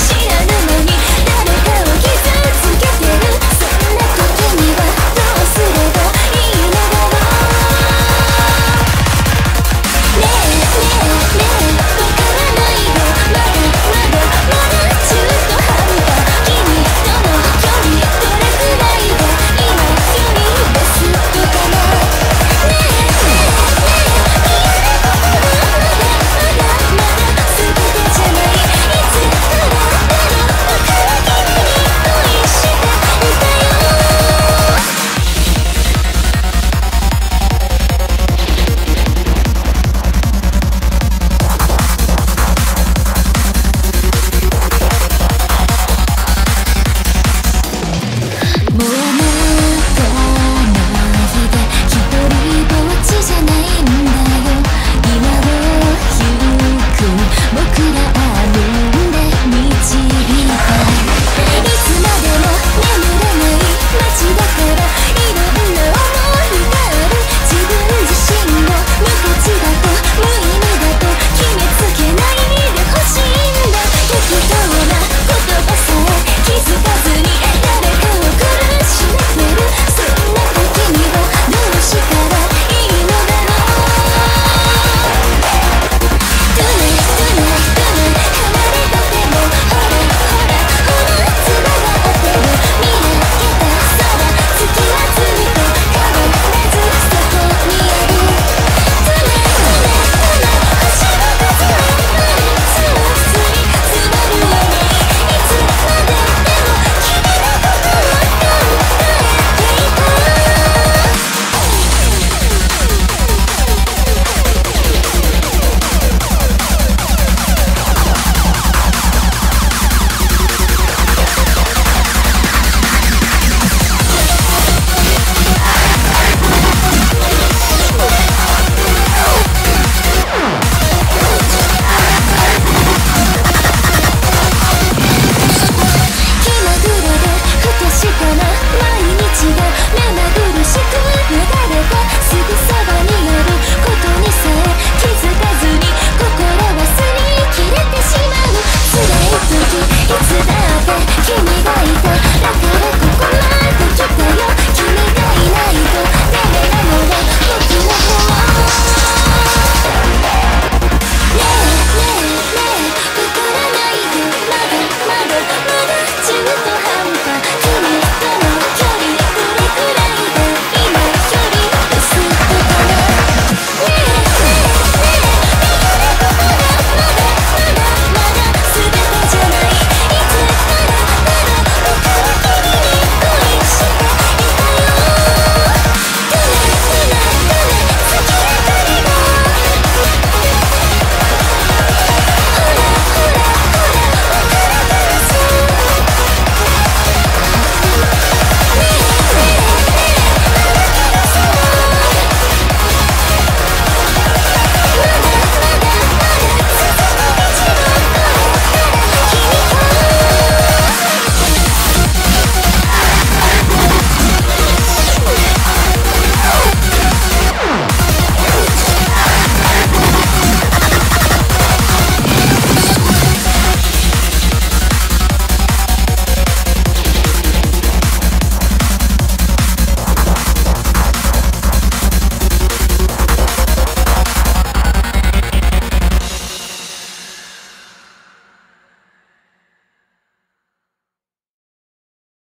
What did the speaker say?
しない